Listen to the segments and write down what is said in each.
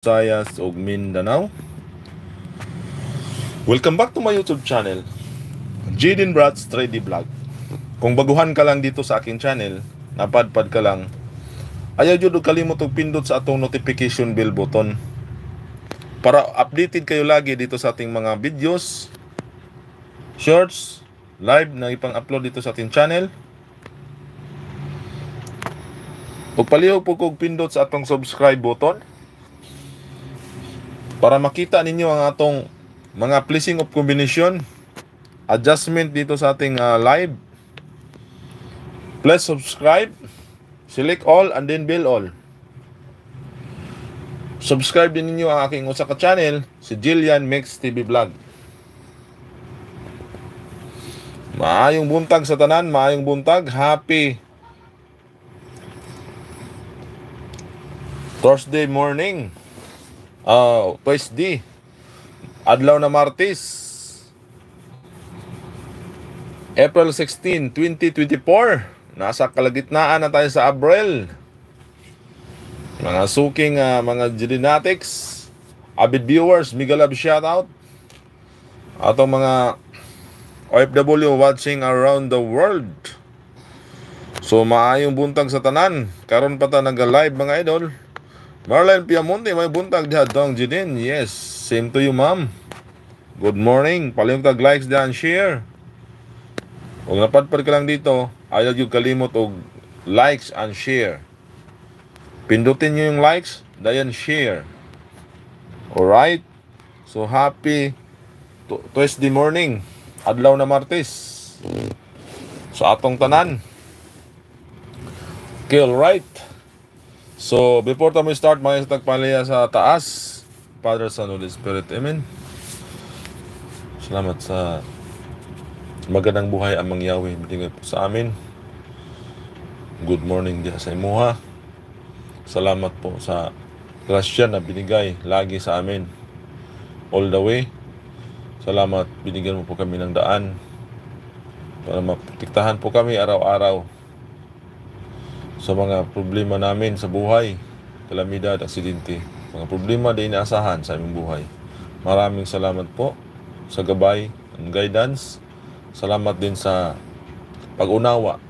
Visayas ug Mindanao. Welcome back to my YouTube channel, Jaden Bratz 3D Vlog. Kung baguhan ka lang dito sa aking channel, napadpad ka lang, ayaw jud og kalimot og pindot sa atong notification bell button para updated kayo lagi dito sa ating mga videos, shorts, live na ipang-upload dito sa ating channel. Ug palihog po kog pindot sa atong subscribe button para makita ninyo ang atong mga placing of combination adjustment dito sa ating uh, live. Please subscribe select all and then bell all. Subscribe din ninyo ang aking usa ka channel si Jillian Mix TV Vlog. Maayong buntag sa tanan maayong buntag. Happy Thursday morning Uh, Thursday. Adlaw na Martes. April 16, 2024. Nasa kalagitnaan na tayo sa Abril. Mga suking uh, mga genetics, avid viewers, mega love shoutout. Atong mga OFW watching around the world. So maayong buntag sa tanan. Karon pa ta nag-live mga idol. Marlene Piamonte, may buntag diha dong Jidin. Yes, same to you ma'am. Good morning. Palimtag likes diyan share. Kung napadpad ka lang dito, ayaw yung kalimot og likes and share. Pindutin nyo yung likes, dayan share. Alright? So happy Tuesday morning. Adlaw na Martes. Sa atong tanan. Okay, alright. So, before tayo start, mga tagpalaya sa taas, Father, Son, Holy Spirit, Amen. Salamat sa magandang buhay ang mangyawi. Binigay po sa amin. Good morning diya sa imuha. Salamat po sa grasya na binigay lagi sa amin. All the way. Salamat, binigyan mo po kami ng daan para maprotektahan po kami araw-araw sa mga problema namin sa buhay, kalamidad, aksidente, mga problema din inaasahan sa aming buhay. Maraming salamat po sa gabay and guidance. Salamat din sa pag-unawa.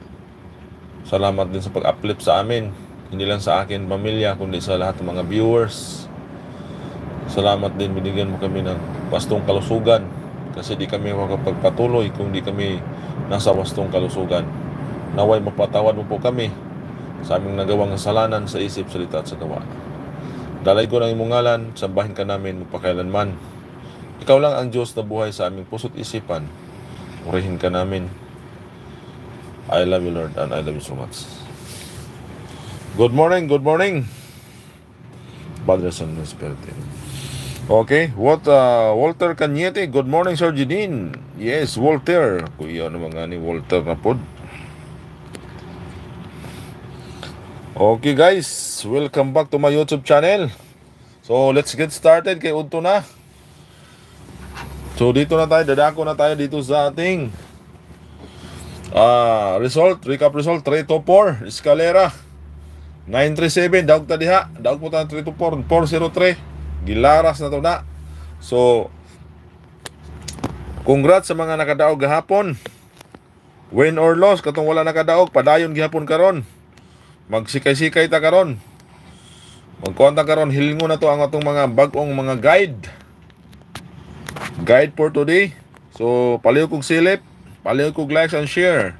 Salamat din sa pag-uplift sa amin. Hindi lang sa akin, pamilya, kundi sa lahat ng mga viewers. Salamat din binigyan mo kami ng wastong kalusugan kasi di kami makapagpatuloy kung di kami nasa wastong kalusugan. Naway mapatawad mo po kami sa aming nagawang kasalanan sa isip, salita at sa gawa. Dalay ko ng imong ngalan, sambahin ka namin magpakailanman. Ikaw lang ang Diyos na buhay sa aming puso't isipan. Purihin ka namin. I love you Lord and I love you so much. Good morning, good morning. Padre Son and Spirit. Okay, what uh, Walter Cañete. Good morning, Sir Janine. Yes, Walter. Kuya ano mga ni Walter na pod. Okay guys, welcome back to my YouTube channel. So let's get started kay Udto na. So dito na tayo, dadako na tayo dito sa ating uh, result, recap result 3 to 4, Escalera 937, daog ta diha, daog po ta 3 to 4, 403. Gilaras na to na. So congrats sa mga nakadaog gahapon. Win or loss katong wala nakadaog, padayon gihapon karon magsikay-sikay ta karon. Magkuhan ta karon hilingon na to ang atong mga bag-ong mga guide. Guide for today. So paliw kog silip paliw kog likes and share.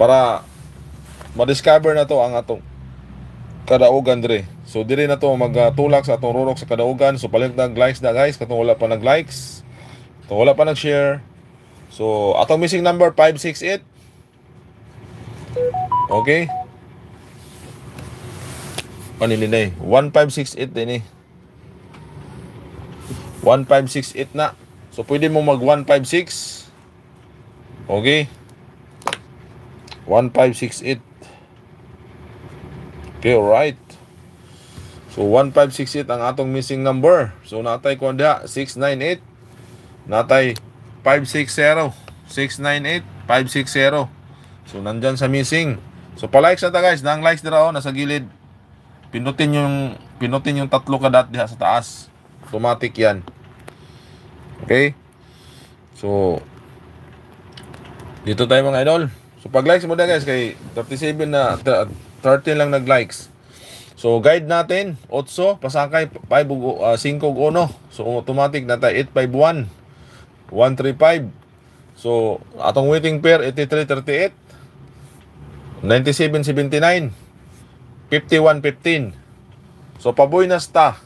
Para ma-discover na to ang atong kadaugan dre. So dire na to magtulak sa atong rurok sa kadaugan. So paliw tag likes na guys katong wala pa nag likes katong wala pa nag share so atong missing number 568 okay ano nila eh? 1568 din eh. 1568 na. So, pwede mo mag 156. Okay. 1568. Okay, alright. So, 1568 ang atong missing number. So, natay ko diha, 698. Natay 560. 698, 560. So, nandyan sa missing. So, pa-likes na ta guys. Nang likes na raw, nasa gilid. Pindutin yung pinutin yung tatlo ka dot diha sa taas. Automatic yan. Okay? So, dito tayo mga idol. So, pag-likes mo na guys, kay 37 na, 13 lang nag-likes. So, guide natin, 8, pasakay, 5, uh, 5, 1. So, automatic na tayo, 851, 135. So, atong waiting pair, 83, 38, 97, 79, 51, 15. So, paboy na sta.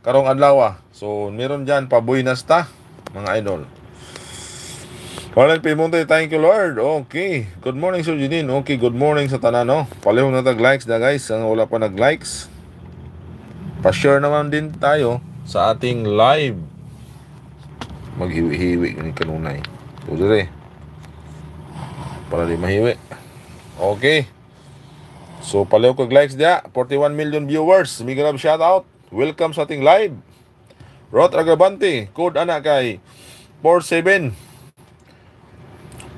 Karong adlaw. So, meron dyan, paboy na sta, mga idol. Walang pimunta, thank you Lord. Okay. Good morning Sir Janine. Okay, good morning sa tanan no. Palihong na tag likes na guys. Ang wala pa nag likes. Pa-share naman din tayo sa ating live. Maghiwi-hiwi ni kanunay. Dire. Para di mahiwi. Okay. So palihong kag likes dia. 41 million viewers. Love shout out. Welcome sa ating live. Rod Agabante. Code ana kay 47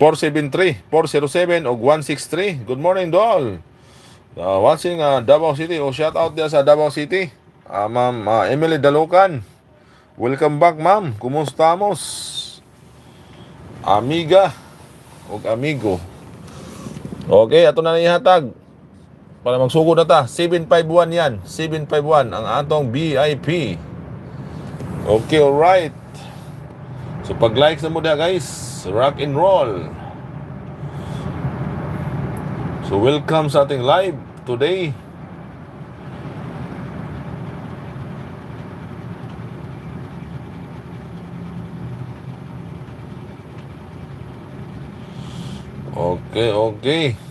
473, 407 o 163. Good morning, Dol. Uh, watching uh, Davao City. Oh, shout out dia sa Davao City. Uh, ma'am uh, Emily Dalukan. Welcome back, ma'am. Kumustamos? Amiga o amigo. Okay, ato na ihatag. Para magsugod na ta. 751 yan. 751 ang atong VIP. Okay, alright. So pag-like sa mo na guys rock and roll. So welcome sa ating live today. Okay, okay.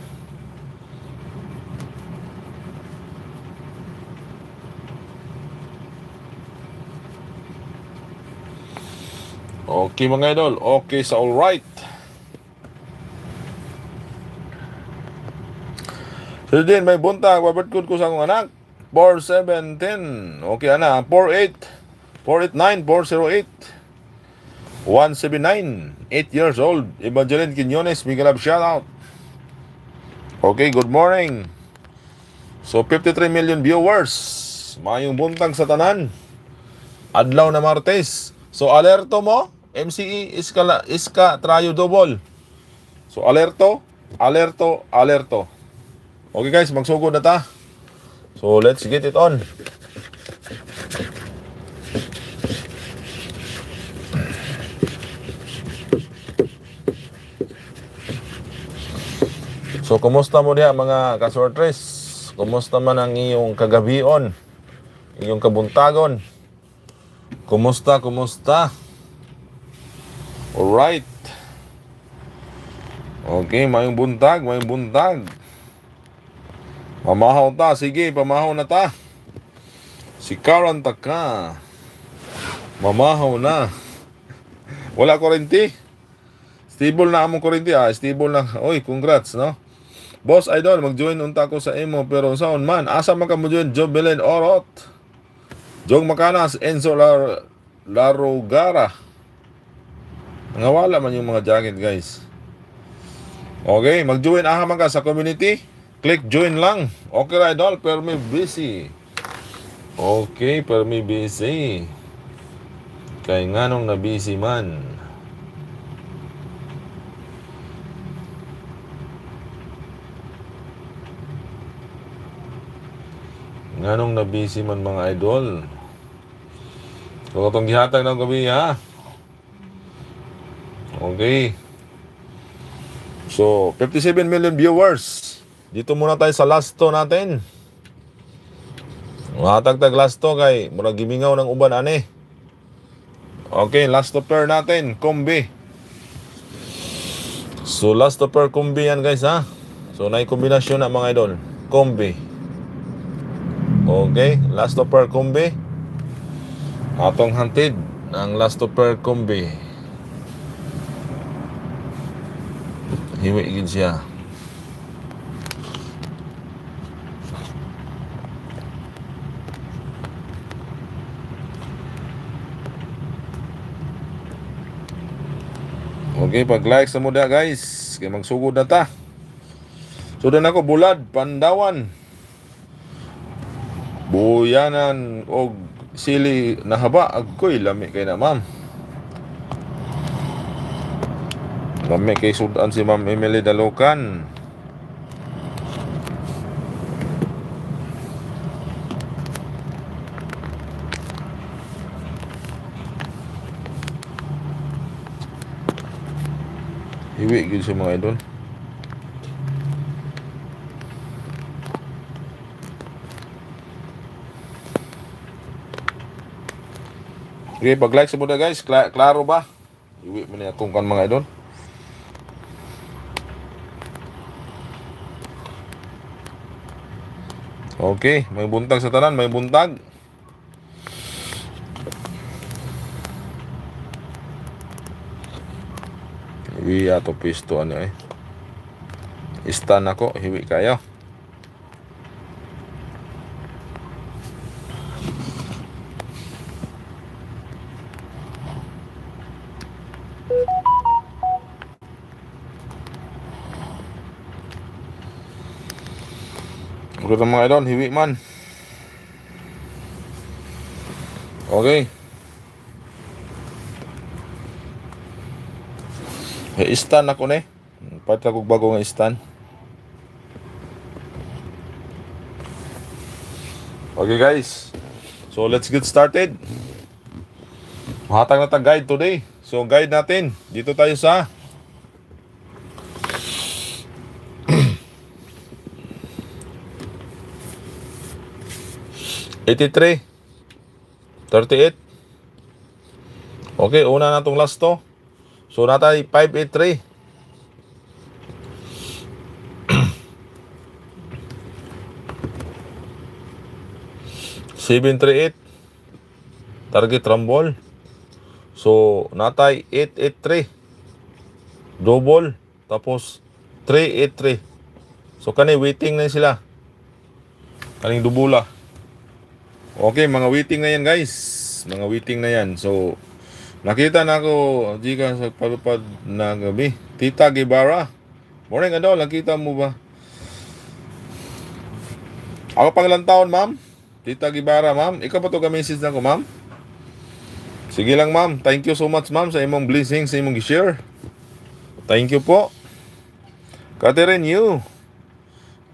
Okay mga idol, okay sa all right. So din may buntag, babert ko sa akong anak. 4710. Okay ana, 48 489 408 179 8 years old. Evangeline Quinones, Miguel Ab shout out. Okay, good morning. So 53 million viewers. Mayong buntag sa tanan. Adlaw na Martes. So alerto mo, MCE iska, iska trayo double. So alerto, alerto, alerto. Okay guys, magsugod na ta. So let's get it on. So kumusta mo diha mga kasortres? Kumusta man ang iyong kagabion? Iyong kabuntagon? Kumusta, kumusta? Alright. Okay, mayong buntag, mayong buntag. Pamahaw ta, sige, pamahaw na ta. Si Karan ka. Mamahaw na. Wala kurente. Stable na among kurente ah, stable na. Oy, congrats, no? Boss Idol, mag-join unta ko sa imo pero saon man, asa man ka mo join Jobelen Orot. Jong Makanas, Enzo Lar Larogara. Nangawala man yung mga jacket guys. Okay, mag-join aha man ka sa community. Click join lang. Okay ra idol, pero may busy. Okay, pero may busy. Kay nganong na busy man. Nganong na busy man mga idol. Kung itong gihatag ng gabi ha. Okay. So, 57 million viewers. Dito muna tayo sa last to natin. Matagtag last to kay murag gimingaw ng uban ani. Okay, last to pair natin, kombi. So last to pair kombi yan guys ha. So na kombinasyon na mga idol. Kombi. Okay, last to pair kombi. Atong hantid ang last to pair kombi. Hiwi gid siya Okay, pag-like sa muda guys. Kaya magsugod na ta. Sudan ako bulad, pandawan. Buyanan og sili nahaba agkoy lami kay na ma'am. Lami kay sudan si Ma'am Emily Dalukan. Iwi gid sa mga idol. Okay, pag-like sa muna guys, Kla klaro ba? Iwi mo na akong kan mga idol. Okay, may buntag sa tanan, may buntag. Hiwi ato pisto ano eh. Istan ako, hiwi kayo. Ulit mga idol, hiwi man. Okay. Hey, istan ako ni. Pati ako bago nga istan. Okay guys. So let's get started. Mahatag na ta guide today. So guide natin. Dito tayo sa 83 38 Okay, una na itong last to. So, natay 583. Seven three eight. Target rumble. So natay 883 double tapos 383 so kani waiting na sila. Kaning dubula Okay, mga waiting na yan guys. Mga waiting na yan. So, nakita na ako, Jika, sa palupad na gabi. Tita Guevara. Morning, ano? Nakita mo ba? Ako pang ilang taon, ma'am? Tita Guevara, ma'am. Ikaw pa to ka-message na ko, ma'am? Sige lang, ma'am. Thank you so much, ma'am, sa imong blessing, sa imong share. Thank you po. Catherine Yu.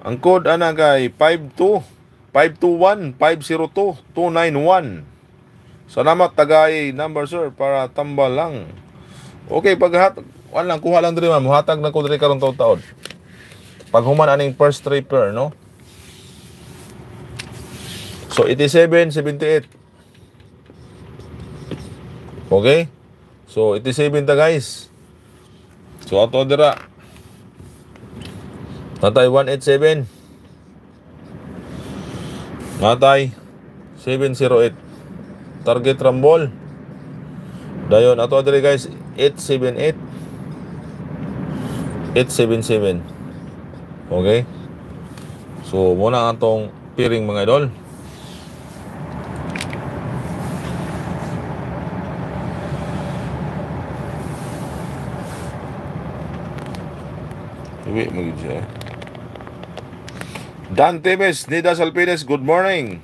Ang code ana kay 52 521-502-291. Salamat tagay number sir para tambal lang. Okay, paghat wala lang kuha lang diri ma'am, hatag na ko diri karon taon-taon. Pag human aning first tripper, no? So 87 78. Okay? So 87 ta guys. So ato dira. Natay 187. Matay 708 target rumble dayon ato diri guys. 878 877 okay. So muna atong piring mga idol. Iwi mo siya. Dan Tibes, Nida Salpides, good morning.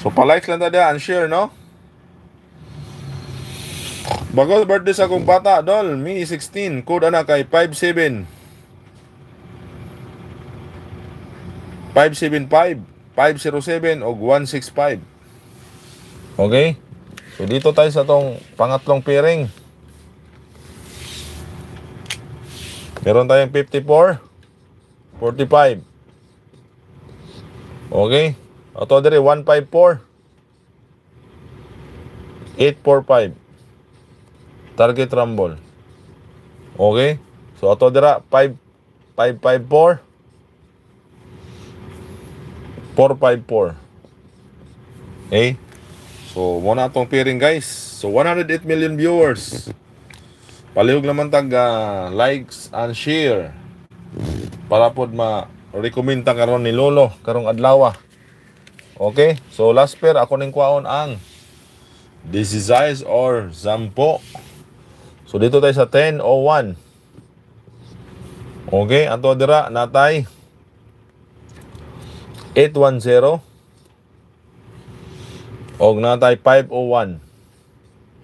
So, pa-likes lang tada and share, no? Bago birthday sa akong bata, Dol, me 16, code anak kay 57. 575, 507 o 165. Okay? So dito tayo sa tong pangatlong pairing. Meron tayong 54, 45, Okay? Ato diri 154 845 Target rumble. Okay? So ato dira 5 554 454 Okay? So, mo na pairing guys. So, 108 million viewers. Palihog naman tag uh, likes and share. Para pod ma rekomenda karon ni Lolo karong adlaw. Okay? So last pair ako ning kwaon ang Eyes or Zampo. So dito tayo sa 1001. Okay, ato dira natay 810 Og natay 501.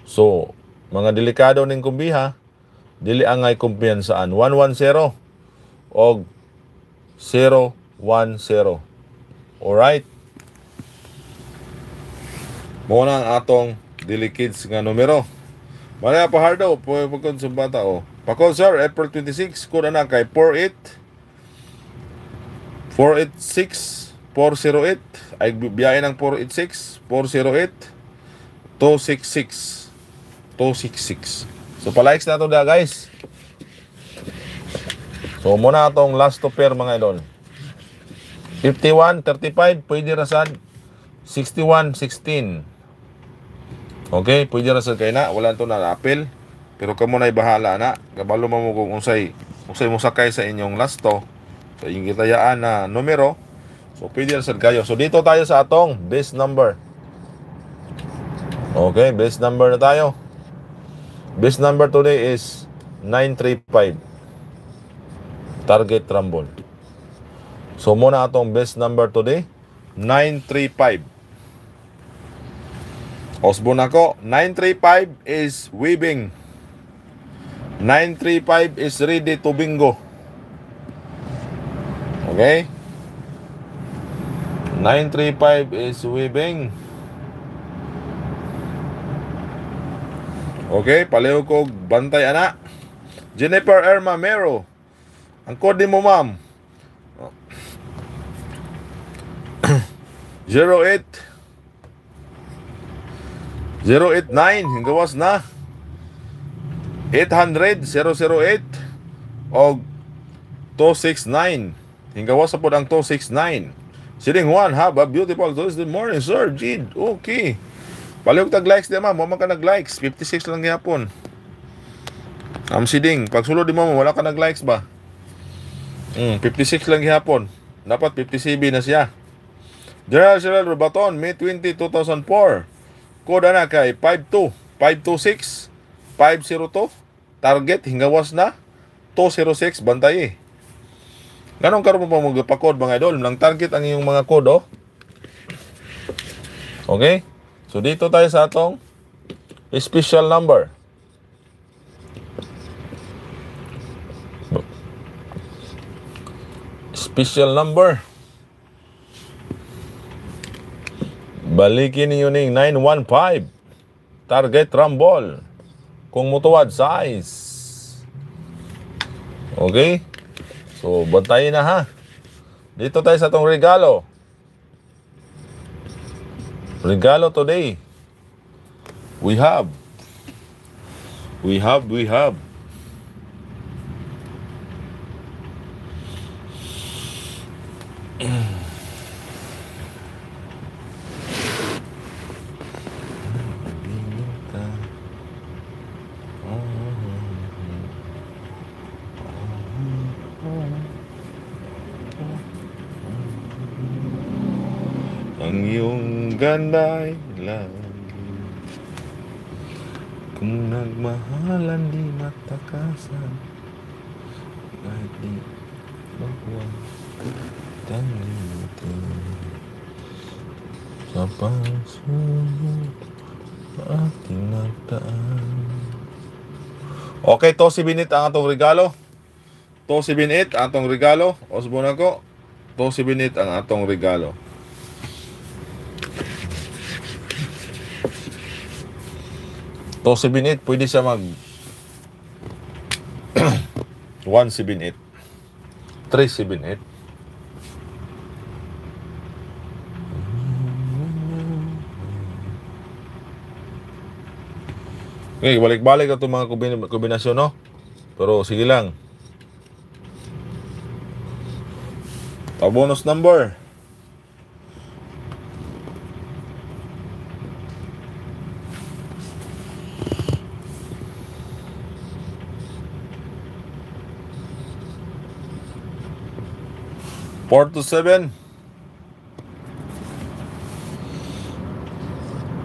So, mga delikado ning kumbiha, dili angay kumpiyansaan 110 og 010. Alright? Mo na ang atong dili kids nga numero. Manaya pa hardo, pagkon sa bata o. Pakon sir, April 26, kuna na kay 48 486 408 ay biyahe ng 486 408 266 266 so palikes na to da guys so muna atong last to pair mga idol 51 35 pwede rasad 61 16 okay pwede rasad kay na wala to na apel pero kamo na bahala na kabalo mo kung unsay unsay mo sakay sa inyong last to sa inyong gitayaan na numero So, pwede rasad kayo. So, dito tayo sa atong base number. Okay, base number na tayo. Base number today is 935. Target rumble. So, muna atong base number today. 935. Osborne ako. 935 is weaving. 935 is ready to bingo. Okay? 935 is weaving. Okay, paleho ko bantay ana. Jennifer Erma Mero. Ang code mo, ma'am. 08 089 hinggawas na 800 008 og 269 hinggawas sa pod ang 269 Siling Juan, have a beautiful Thursday morning, sir. Jid, okay. Palihog tag likes di ma'am, mo ka nag-likes. 56 lang yapon. Am siding, pag sulod di mo, wala ka nag-likes ba? Mm, 56 lang gihapon. Dapat 57 na siya. General Cheryl Rubaton, May 20, 2004. Code na kay 52 526 502. Target hingawas na 206 bantay eh. Ganong karon mo pa magpakod mga idol, lang target ang iyong mga code oh. Okay? So dito tayo sa atong special number. Special number. Balikin niyo ning 915. Target rumble. Kung mutuwad size. Okay? So, bantayin na ha. Dito tayo sa tong regalo. Regalo today. We have. We have, we have. Ganda'y lagi Kung nagmahalan di matakasan Kahit di magwag Tangitin Sa pagsunod Ating nagdaan Okay, to si Binit ang atong regalo. To si Binit ang atong regalo. Osbon ako. To si Binit ang atong regalo. To 78, pwede siya mag 178 378 Okay, balik-balik itong mga kombin- kombinasyon, no? Pero sige lang. Pa-bonus number. Four to seven.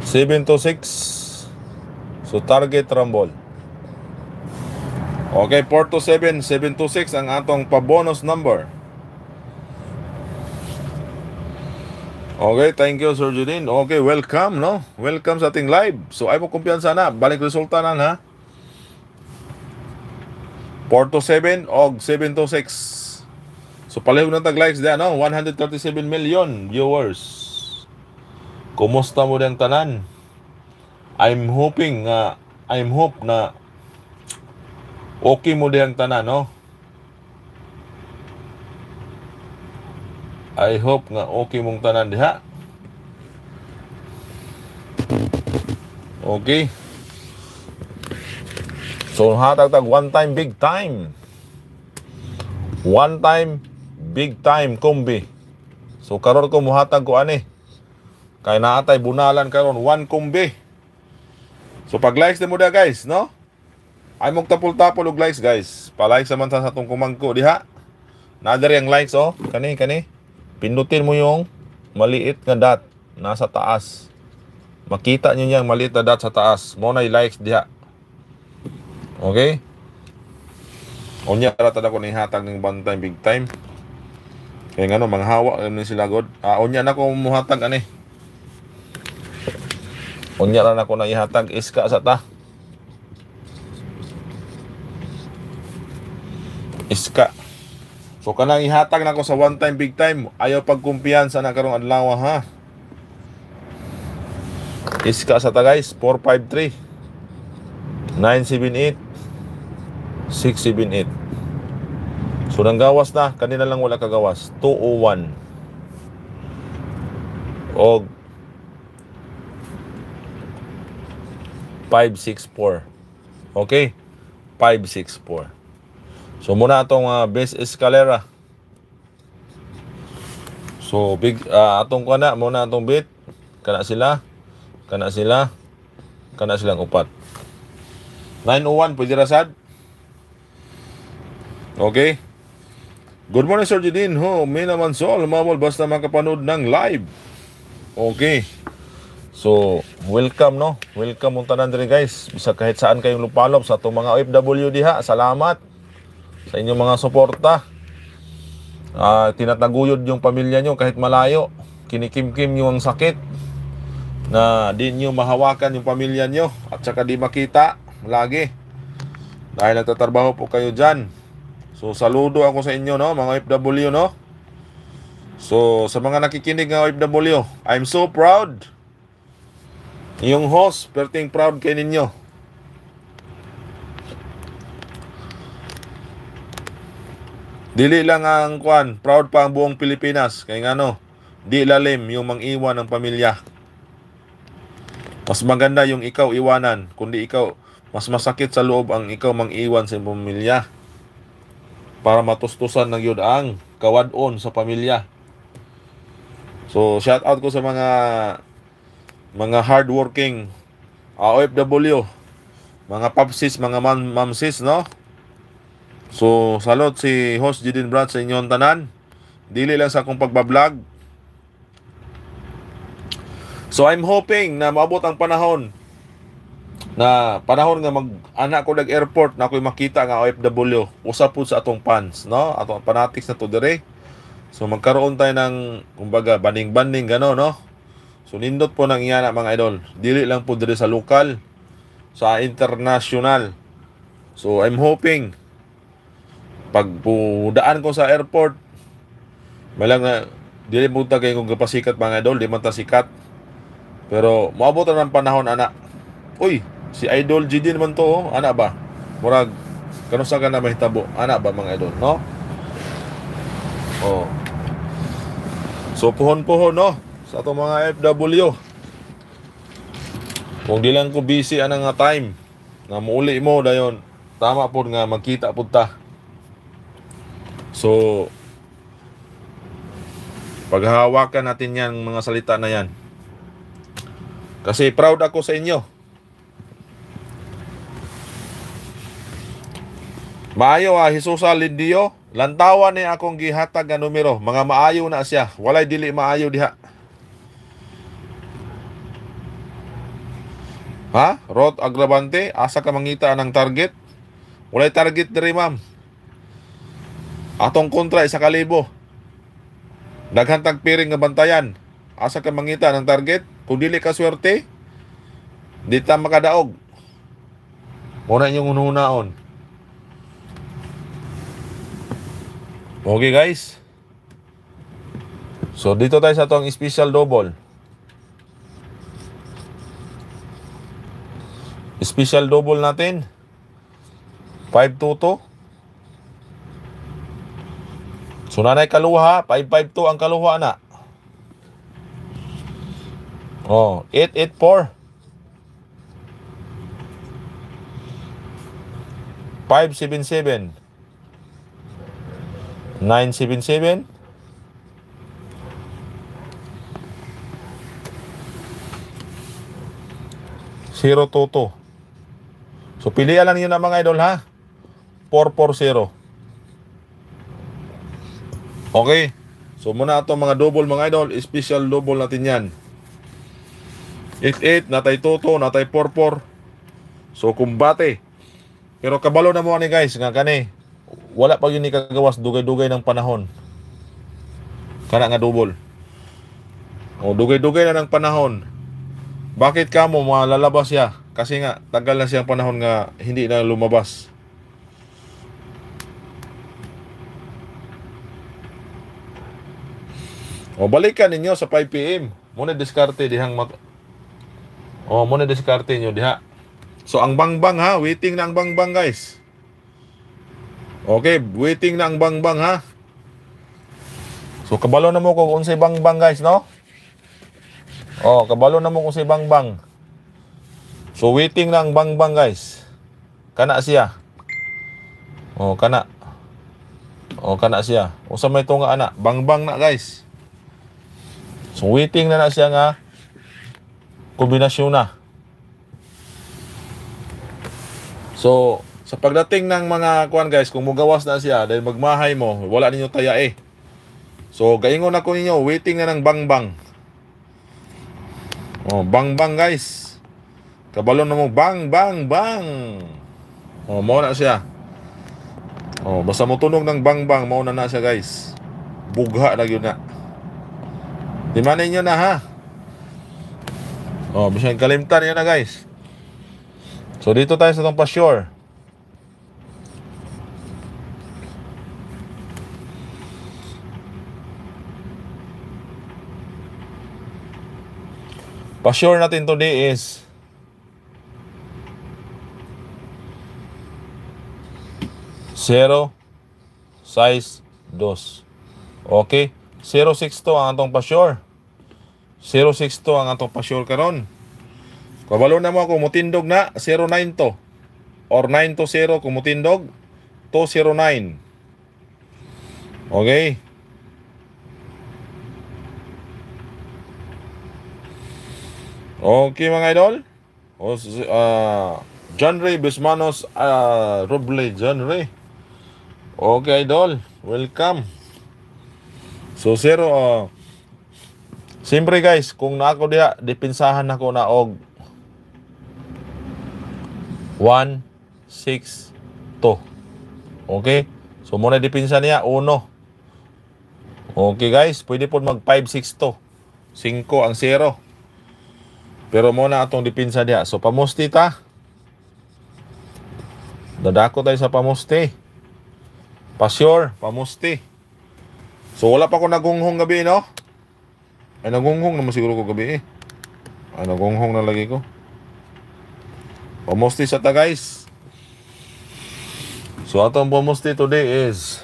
Seven to six. So target rumble. Okay, 4 to 7, 7 to 6 ang atong pa-bonus number. Okay, thank you Sir Judin. Okay, welcome, no? Welcome sa ating live. So, ay mo kumpiyansa na. Balik resulta na, ha? 4 to 7 o 7 to 6. So, palihog na tag-likes diyan, no? 137 million viewers. Kumusta mo diyang tanan? I'm hoping nga, I'm hope na okay mo diyang tanan, no? I hope nga okay mong tanan diha. Okay. So hatag tag one time big time. One time big time kumbi. So karon ko muhatag ko ani. Kay naatay bunalan karon one kumbi. So pag likes mo da guys, no? Ay mong tapol-tapol og likes guys. Pa-like sa man sa atong kumangko diha. Nader yang likes oh. Kani kani. Pindutin mo yung maliit na dot nasa taas. Makita niyo yung maliit na dot sa taas. Mo na likes diha. Okay? Unya ra tada ko ni hatag ng bantay big time. Kaya ngano manghawa ni sila god. Ah, unya na ko muhatag ani. Unya na ko na ihatag iska sa ta. Iska. So kanang ihatag nako sa one time big time, ayaw pagkumpiyansa na karong adlaw ha. Iska sa ta guys, 453 978 678 So nang gawas na, kanina lang wala kagawas. 201 Og 564 Okay? 564 So muna atong uh, base escalera. So big uh, atong kana muna atong bit. Kana sila. Kana sila. Kana silang upat. 901 pwede rasad. Okay. Good morning Sir Jidin. Ho, may naman sol mamol basta makapanood ng live. Okay. So, welcome no. Welcome mong tanan diri guys. Bisa kahit saan kayong lupalop sa atong mga OFW diha. Salamat sa inyong mga suporta. Uh, tinataguyod yung pamilya nyo kahit malayo. Kinikimkim nyo ang sakit na di nyo mahawakan yung pamilya nyo at saka di makita lagi. Dahil nagtatrabaho po kayo dyan. So saludo ako sa inyo no mga OFW no. So sa mga nakikinig ng OFW, I'm so proud. Yung host, perting proud kay ninyo. Dili lang ang kwan, proud pa ang buong Pilipinas. Kaya nga no, di lalim yung mang-iwan ng pamilya. Mas maganda yung ikaw iwanan, kundi ikaw, mas masakit sa loob ang ikaw mang-iwan sa pamilya. Para matustusan ng yun ang kawadon sa pamilya. So, shout out ko sa mga mga hardworking uh, OFW, mga papsis, mga mam mamsis, no? So, salot si host Jidin Brad sa inyong tanan. Dili lang sa akong pagbablog. So, I'm hoping na maabot ang panahon na panahon nga mag-anak ko nag-airport na ako'y makita nga OFW. Usa po sa atong fans, no? Atong fanatics na to dire. So, magkaroon tayo ng, kumbaga, banding-banding, gano, no? So, nindot po ng iyana, mga idol. Dili lang po dire sa lokal, sa international. So, I'm hoping pag daan ko sa airport may lang na dili mo ta kay kung kapasikat mga idol di man ta sikat pero moabot na ng panahon ana uy si idol GD naman to oh. ana ba? Murag kano sa ka na mahitabo. Ana ba mga idol no? Oh. So puhon-puhon no? Sa ato mga FW kung di lang ko busy ana nga time na muuli mo dayon tama po nga magkita pud ta. So, paghahawakan natin yan, mga salita na yan. Kasi proud ako sa inyo. Maayo ah, Hisusa Lindio, lantawan ni akong gihatag nga numero. Mga maayo na siya. Walay dili maayo diha. Ha? Rod Agravante, asa ka mangita ng target? Walay target diri, ma'am. Atong kontra isa kalibo. Daghang tag piring nga bantayan. asa ka mangita ng target. Kung dili ka swerte, di ta makadaog. Muna inyong ununaon. Okay guys. So dito tayo sa tong special double. Special double natin. 522. So nanay kaluha, 552 ang kaluha na. Oh, 884. 577 977 022 So pilihan lang niyo na mga idol ha. 440. Okay. So muna ito mga double mga idol, special double natin yan. 88, natay toto, natay 44. So kumbate. Pero kabalo na mo ni guys, nga kani. Wala pa yun ni kagawas dugay-dugay ng panahon. Kana nga double. O dugay-dugay na ng panahon. Bakit ka mo malalabas siya? Kasi nga, tagal na siyang panahon nga hindi na lumabas. O balikan ninyo sa 5 PM. Muna diskarte dihang mat O muna diskarte niyo diha. So ang bangbang ha, waiting na ang bangbang guys. Okay, waiting na ang bangbang ha. So kabalo na mo kung unsay bangbang guys, no? Oh, kabalo na mo kung unsay bangbang. So waiting na ang bangbang guys. Kana siya. Oh, kana. Oh, kana siya. Usa may tunga ana, bangbang na guys. So waiting na na siya nga kombinasyon na. So, sa pagdating ng mga kuan guys, kung mugawas na siya dahil magmahay mo, wala ninyo taya eh. So, gaingon ako ninyo, waiting na ng bangbang. Oh, bangbang guys. Kabalon na mo, bang, bang, bang. Oh, mo na siya. Oh, basta mo tunog ng bang, bang, mo na na siya guys. Bugha na yun na. Di man na ha. Oh, bisan kalimtan yun na guys. So dito tayo sa itong pa-sure. Pa-sure natin today is zero size dos. Okay? 062 ang atong pa-sure. 062 ang atong pa-sure karon. Kabalo na mo kung mutindog na 092 or 920 kung mutindog 209. Okay? Okay mga idol. O, uh, John Ray Bismanos uh, Roble John Ray. Okay idol. Welcome. So zero uh, Siyempre guys, kung na ako diha, dipinsahan ako na og 1, 6, 2. Okay? So muna dipinsa niya, 1. Okay guys, pwede po mag 5, 6, 2. 5 ang 0. Pero muna atong dipinsa diha. So pamusti ta. Dadako tayo sa pamusti. Pasyor, pamusti. So wala pa ko nagunghong gabi, no? Ay, nagunghong naman siguro ko gabi eh. Ay, nagunghong na lagi ko. Pamusti sa ta, guys. So, atong pamusti today is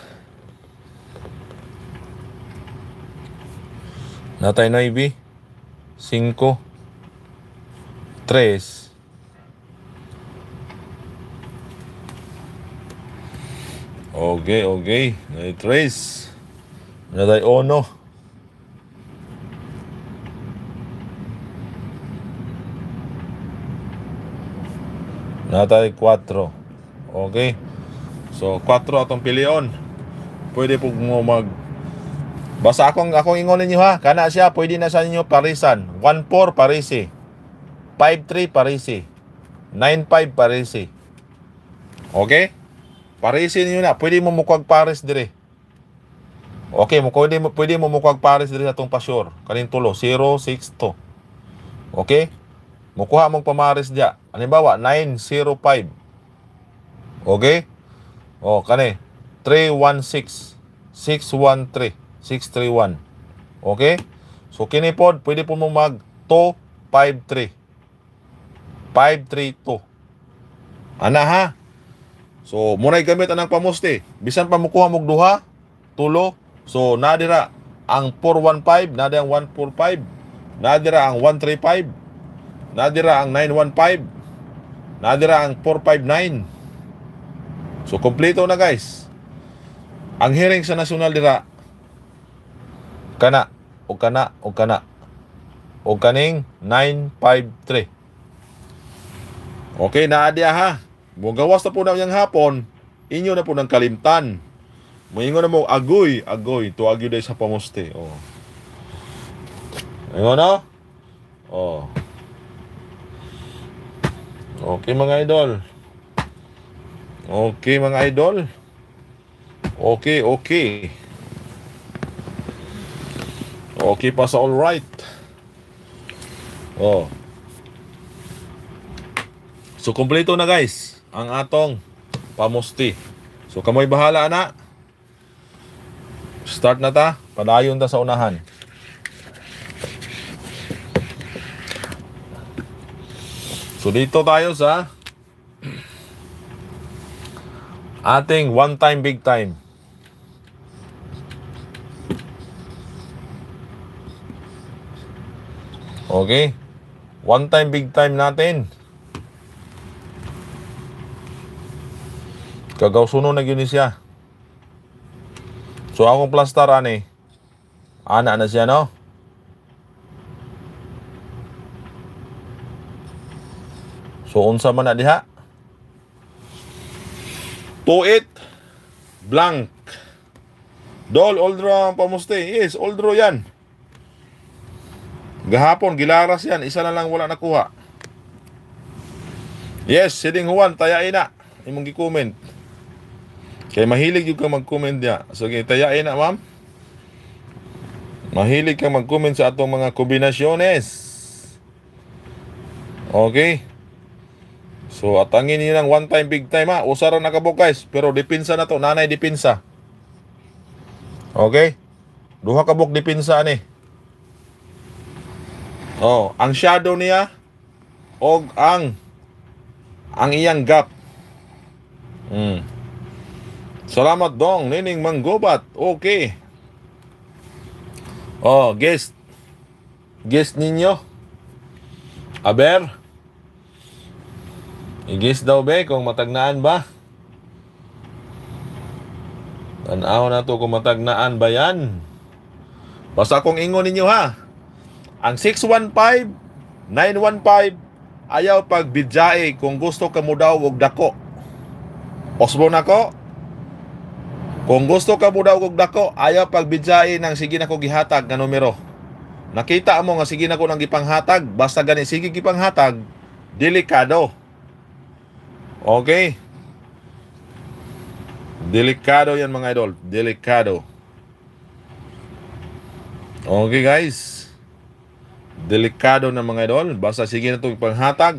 Natay na ibi. 5 3 Okay, okay. Natay 3 Natay 1 Natay 4. Okay. So 4 atong pilion. Pwede po mo mag Basta akong akong ingon ninyo ha. Kana siya pwede na sa inyo parisan. 14 parisi. 53 parisi. 95 parisi. Okay? Parisi niyo na. Pwede mo mukwag pares dire. Okay, mo pwede mo pwede mo mukuha pares diri sa atong pasyor. Kaning tulo 062. Okay? Mukuha mong pamares dia. Halimbawa 905. Okay? Oh, kani 316 613 631. Okay? So kini pod pwede po mo mag 253. 532. Ana ha? So, munay gamit anang pamusti. Bisan pa mukuha mog duha, tulo. So, nadira ang 415, nadira ang 145, nadira ang 135, nadira ang 915, nadira ang 459. So, kompleto na guys. Ang hearing sa nasyonal dira, kana, o kana, o kana, o kaning 953. Okay, naadya ha. Mugawas na po na yung hapon, inyo na po ng kalimtan. Moingon na mo, agoy, agoy, tuwagyo day sa pamuste. Oh. Ayun na? Oh. Okay mga idol. Okay mga idol. Okay, okay. Okay pa sa all right. Oh. So kompleto na guys ang atong pamusti. So kamoy bahala na. Start na ta. Padayon ta sa unahan. So dito tayo sa ating one time big time. Okay? One time big time natin. Kagaw suno na yun siya. So akong plaster ani. Ana na siya no. So unsa man na diha? Tuit blank. Dol oldro ang pamuste. Yes, oldro yan. Gahapon gilaras yan, isa na lang wala nakuha. Yes, siding Juan tayain na. Imong gi-comment. Kay mahilig yung ka mag-comment niya. So, tayain na, ma'am. Mahilig kang mag-comment sa atong mga kombinasyones. Okay? So, atangin niyo ng one time, big time ha. Usara na kabok guys. Pero dipinsa na to. Nanay dipinsa. Okay? Duha kabok dipinsa ni. Oh, ang shadow niya og ang ang iyang gap. Hmm. Salamat dong, Nining Manggobat. Okay. Oh, guest. Guest ninyo. Aber. I-guess daw be kung matagnaan ba? Tanaw na to kung matagnaan ba yan? Basta kung ingon ninyo ha. Ang 615, 915, ayaw pag bidyae kung gusto ka mo daw og dako. Osbo na ko. Kung gusto ka mo daw og dako, ayaw pag bidyae ng sige na ko gihatag nga numero. Nakita mo nga sige na ko nang gipanghatag, basta gani sige gipanghatag, delikado. Okay? Delikado yan mga idol. Delikado. Okay guys. Delikado na mga idol. Basta sige na itong panghatag.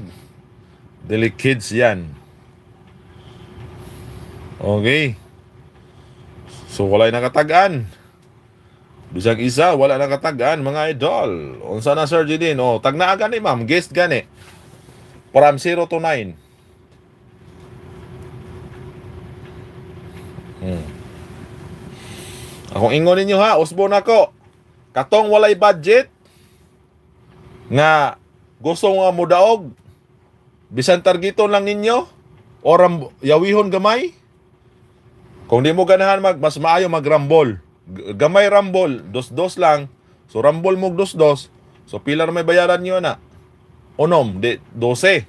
Delikids yan. Okay. So walay nakatagan. Bisag isa, wala nakatagan mga idol. Unsa na Sir Jidin? Oh, tag naa gani ma'am, guest gani. From 0 to 9. Hmm. Akong ingon ninyo ha, usbo na ko. Katong walay budget nga gusto nga mudaog bisan targeton lang ninyo or yawihon gamay kung di mo ganahan mag mas maayo magrambol. Gamay rambol dos dos lang. So rambol mo dos dos so pila na may bayaran niyo na. Unom di 12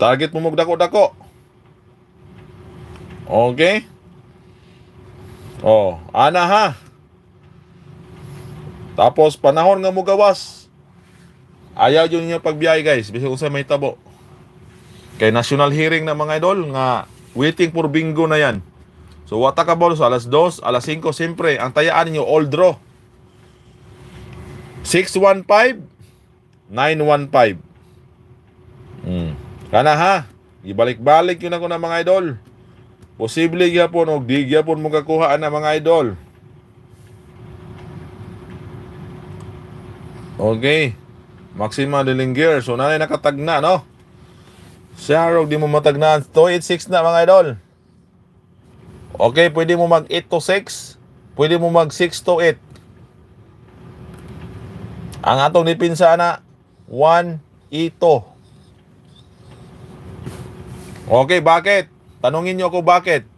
target mo mog dako dako okay? Oh ana ha? Tapos panahon nga mo gawas. Ayaw yun niya pagbiyahe guys. Bisag usa may tabo. Kay national hearing na mga idol nga waiting for bingo na yan. So wata ka ball so alas 2, alas 5 siyempre ang tayaan niyo all draw. 615 915. Hmm. Kana ha. Ibalik-balik yun ako na mga idol. Posible gyapon og di gyapon mo kakuha na mga idol. Okay. Maxima Dillinger. So, nanay nakatagna, no? Siya, di mo matagna. 286 na, mga idol. Okay, pwede mo mag 8 to 6. Pwede mo mag 6 to 8. Ang atong dipinsa na 1 ito. Okay, bakit? Tanungin niyo ako bakit?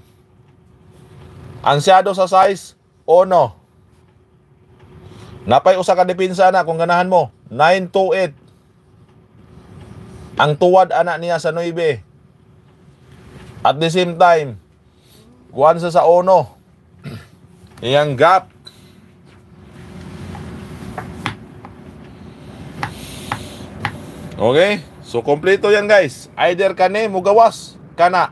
Ansyado sa size o no? Napay usa ka dipinsa na kung ganahan mo. 9 to 8. Ang tuwad anak niya sa 9. At the same time, kuhan sa sa ono. Iyang gap. Okay? So, kompleto yan guys. Either kani, mugawas, kana.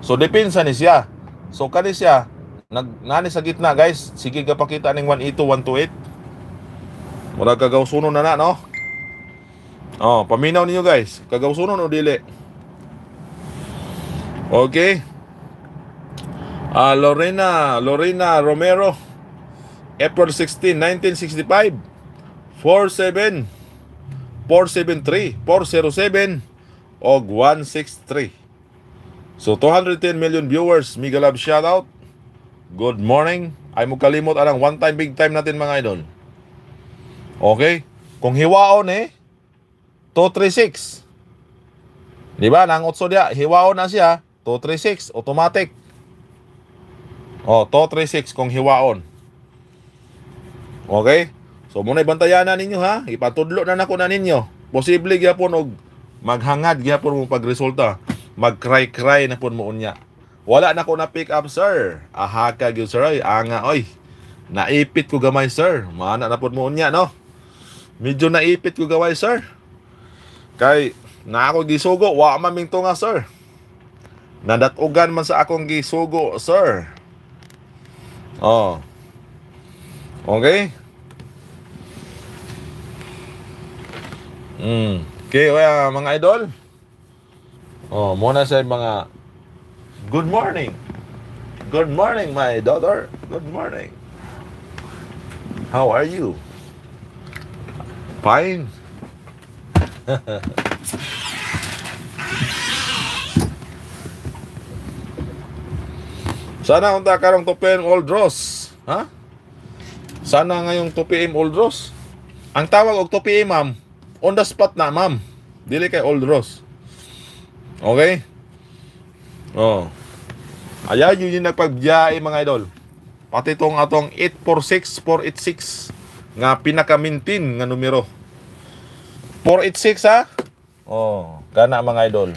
So, depinsa ni siya. So, kani siya, nag, nani sa gitna guys. Sige ka pakita ng 182, 128. Mura kagawsunon na na, no? Oh, paminaw ninyo guys. Kagawsunon o dili? Okay. Uh, Lorena, Lorena Romero, April 16, 1965, 47, 473, 407, og 163. So 210 million viewers, Mega Love shoutout. Good morning. Ay mo kalimot anang one time big time natin mga idol. Okay? Kung hiwaon eh 236. Di ba? Nang utso dia, hiwaon na siya, 236 automatic. Oh, 236 kung hiwaon. Okay? So muna bantayan na ninyo ha. Ipatudlo na nako na ninyo. Posible gyapon og maghangad gyapon mo pagresulta. Mag-cry-cry na pun mo unya. Wala na ko na pick up sir. Aha ka gyud sir ay anga oy. Naipit ko gamay sir. Mana na pun mo unya no. Medyo naipit ko gaway sir. Kay na ako gisugo wa man ming tunga sir. Nadatugan man sa akong gisugo sir. Oh. Okay? Mm. Okay, kaya mga idol. Oh, muna sa mga Good morning. Good morning, my daughter. Good morning. How are you? Fine. Sana unta karong tupiin old Ross. Ha? Sana ngayong tupiin old Ross. Ang tawag og tupiin, ma'am, on the spot na, ma'am. Dili kay old Ross. Okay? Oh. Aya yun yung nagpagbiyahe mga idol. Pati tong atong 846 486 nga pinakamintin nga numero. 486 ha? Oh, kana mga idol.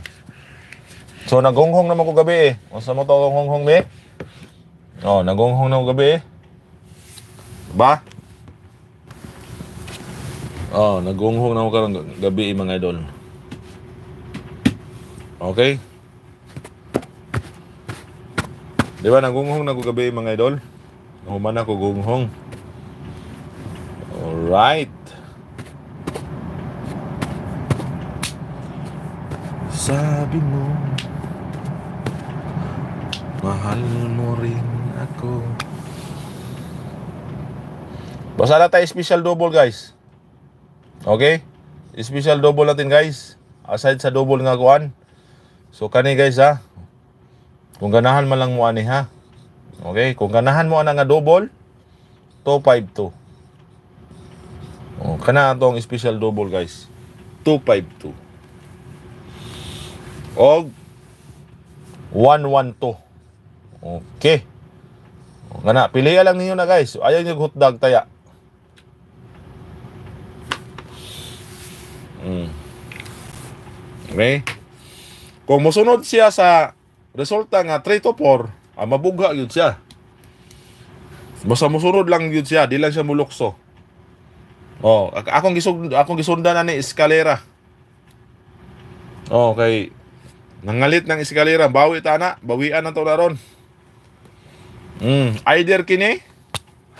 So nagunghong naman ko gabi eh. Unsa mo to gunghong be? Oh, nagunghong na ko gabi eh. Ba? Oh, nagunghong na ko karong gabi eh, mga idol. Okay? Di ba nagunghong na ko gabi eh, mga idol? Human ako gunghong. Alright. Sabi mo Mahal mo rin ako. Basta na tayo special double guys. Okay? Special double natin guys. Aside sa double nga kuan. So kani guys ha? Kung ganahan man lang mo ani ha? Okay? Kung ganahan mo ana nga double 252 Oh, kana atong special double guys? 252 og 112 okay. O, ngana piliya lang ninyo na guys. Ayaw nyo hotdog taya. Mm. okay. Kung musunod siya sa resulta nga 3 to 4 ah, mabugha yun siya. Basta musunod lang yun siya di lang siya mulukso. Oh, ak- akong gisund akong gisundan na ni eskalera. Oh, kay nangalit ng eskalera, bawi ta na, bawian na to na ron. Mm, either kini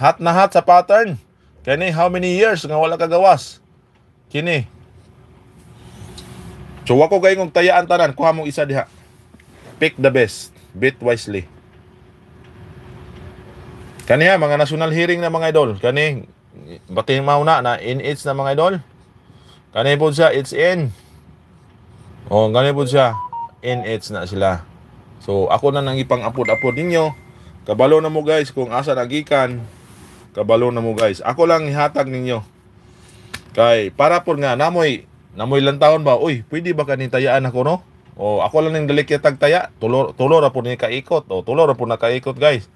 hot na hot sa pattern. Kani how many years nga wala ka gawas? Kini. So wako gay ngong tayaan tanan kuha mo isa diha. Pick the best. Bit wisely. Kani ha, mga national hearing na mga idol. Kani baking mauna na in its na mga idol. Kani po siya it's in. Oh, kani po siya its na sila. So ako na nang ipang-apod-apod ninyo. Kabalo na mo guys kung asa nagikan. Kabalo na mo guys. Ako lang ihatag ninyo. Kay para po nga namoy namoy lang taon ba, uy, pwede ba kanin tayaan ako no? O ako lang ning dali kitag taya, tulo tulo ra po ni kaikot. O tulo ra po na kaikot guys.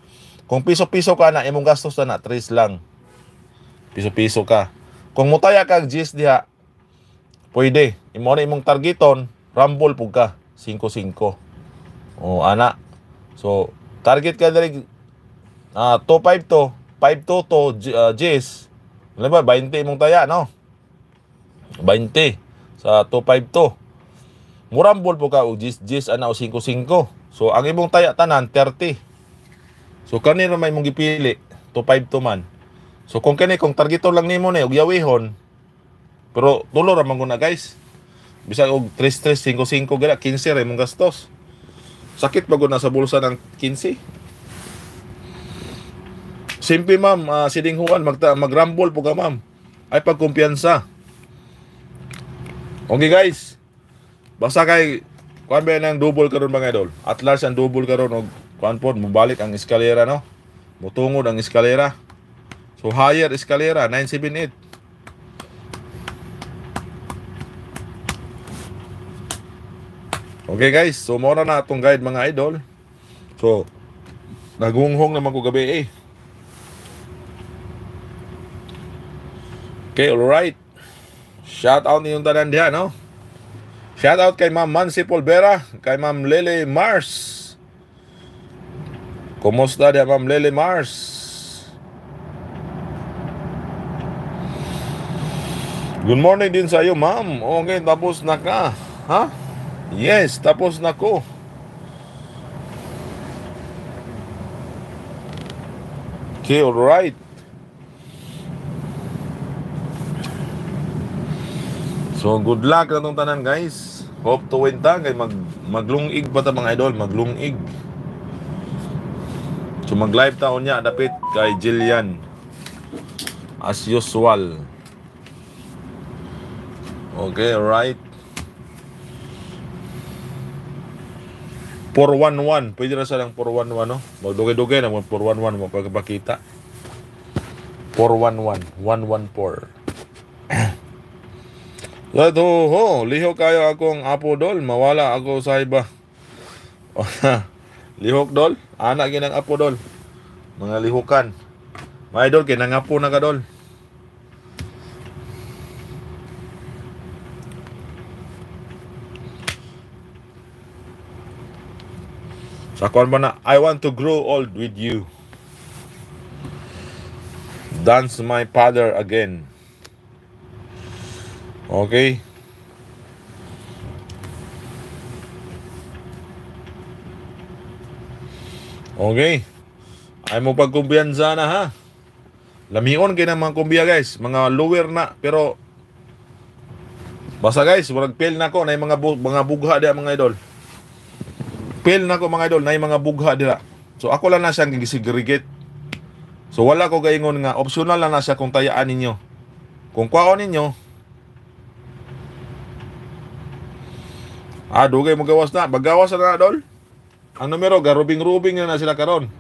Kung piso-piso ka na imong gastos na tres lang. Piso-piso ka. Kung mutaya kag gis diha, pwede. Imo na imong targeton, rumble pug ka 5-5. O ana. So target ka diri uh, 2-5 to, 5 to to uh, gis. Ano ba 20 imong taya no? 20 sa 252. Murambol po ka og 10 ana o 55. So ang imong taya tanan 30. So kani ra may mong gipili 252 man. So kung kani kung targeto lang nimo ni og yawihon pero tulo ra man guys. Bisag og 3355 gila 15 ra imong gastos. Sakit ba na sa bulsa ng 15? Simple ma'am, uh, siding huwan, mag, mag-rumble po ka ma'am. Ay pagkumpiyansa. Okay guys. Basta kay kuan ba nang double karon mga idol. At last ang double karon og kuan pod mobalik ang eskalera no. Mutungod ang eskalera. So higher eskalera 978. Okay guys, so mora na atong guide mga idol. So nagunghong naman ko gabi eh. Okay, alright. Shout out niyong tanan diha, no? Shout out kay Ma'am Mansi Polvera, kay Ma'am Lele Mars. Kumusta diha Ma'am Lele Mars? Good morning din sa iyo, ma'am. Okay, tapos na ka. Ha? Yes, tapos na ko. Okay, alright. So good luck na tong tanan guys. Hope to win ta kay mag maglungig pa ta mga idol, maglungig. So mag live taon niya dapit kay Jillian. As usual. Okay, alright. 411. Pwede na sa lang 411, no? Magdugay-dugay na mo 411 mo pagpakita. 411. 114. Lado ho, liho kayo akong apo dol, mawala ako sa iba. Lihok dol, anak ginang apo dol. Mga lihukan. Mga idol, kinangapo na ka dol. Sa kwan ba na, I want to grow old with you. Dance my father again. Okay? Okay. Ay mo pagkumbiyansa na ha. Lamion kay ng mga kumbiya guys, mga lower na pero basta guys, murag fail na ko na mga bu- mga bugha dia mga idol. Fail na ko mga idol na mga bugha dira. So ako lang na siyang gisigregate. So wala ko gaingon nga optional lang na siya kung tayaan ninyo. Kung kwaon ninyo, Ah, dugay mo gawas na. Bagawas na na, Dol. Ang numero, garubing-rubing na na sila karon.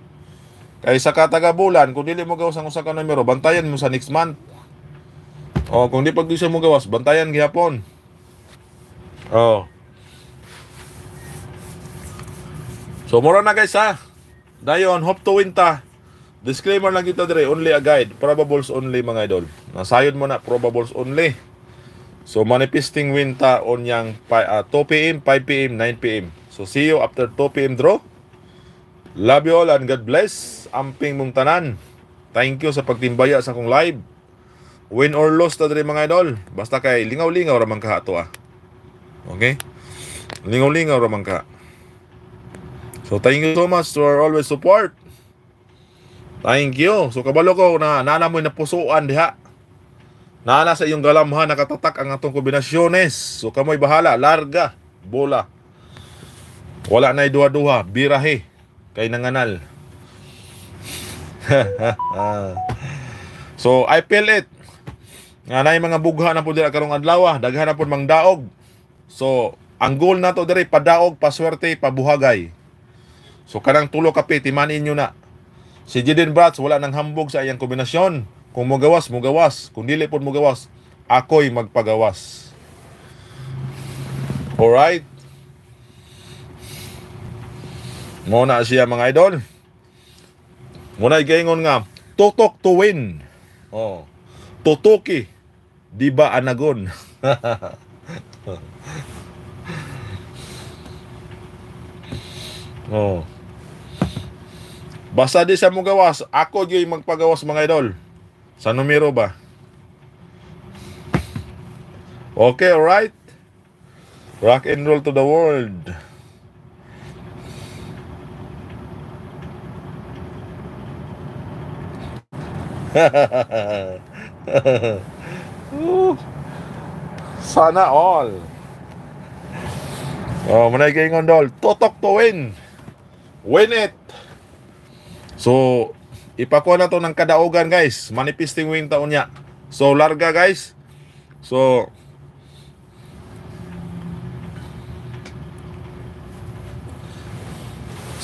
Kay sa kataga bulan, kung dili mo gawas ang usa ka numero, bantayan mo sa next month. O, kung di pag mo gawas, bantayan gihapon. Oh. So, mura na guys ha. Dayon, hope to win ta. Disclaimer lang kita dire, only a guide. Probables only mga idol. Nasayod mo na, probables only. So manifesting win ta on yang uh, 2 p.m., 5 p.m., 9 p.m. So see you after 2 p.m. draw. Love you all and God bless. Amping mong tanan. Thank you sa pagtimbaya sa akong live. Win or loss ta diri mga idol. Basta kay lingaw-lingaw ra man ka ato ah. Okay? Lingaw-lingaw ra man ka. So thank you so much our always support. Thank you. So kabalo ko na nana mo na pusuan diha. Nana sa iyong galamhan nakatatak ang atong kombinasyones. So kamoy bahala, larga, bola. Wala na duha-duha, birahe kay nanganal. so I feel it. Nga na mga bugha na po dira karong adlaw, daghan na po mang daog. So ang goal nato diri padaog, paswerte, pabuhagay. So kanang tulo kape timanin nyo na. Si Jiden Brats wala nang hambog sa iyang kombinasyon. Kung mo gawas, mo gawas. Kung dili pod mo gawas, ako'y magpagawas. Alright? Mo na siya mga idol. Muna gaingon nga, tutok to win. Oh. Tutoki. Di ba anagon? oh. Basta di sa mo gawas, ako di magpagawas mga idol. Sa numero ba? Okay, alright. Rock and roll to the world. Sana all. Oh, manay kay ngondol. Totok to win. Win it. So, ipakuha na to ng kadaugan guys. Manifesting win taon niya. So, larga guys. So,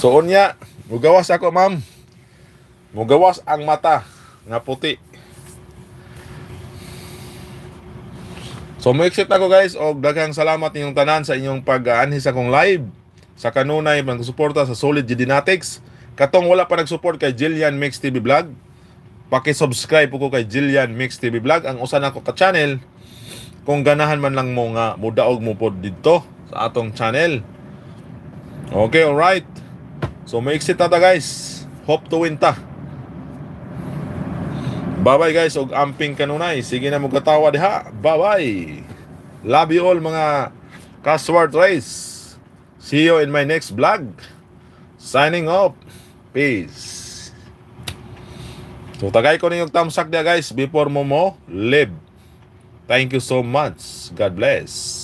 So, unya, mugawas ako ma'am. Mugawas ang mata nga puti. So, mo exit ako guys og daghang salamat ninyong tanan sa inyong pag-aanhi sa kong live sa kanunay pagsuporta sa Solid Genetics. Katong wala pa nag-support kay Jillian Mix TV Vlog, paki-subscribe ko kay Jillian Mix TV Vlog ang usa nako ka channel. Kung ganahan man lang mo nga mudaog mo pod didto sa atong channel. Okay, all right. So may exit na ta guys. Hope to win ta. Bye-bye guys og amping kanunay. Sige na mo katawa diha. Bye-bye. Love you all mga Casward Race. See you in my next vlog. Signing off. Peace. So tagay ko ninyong thumbs up dia guys before mo mo live. Thank you so much. God bless.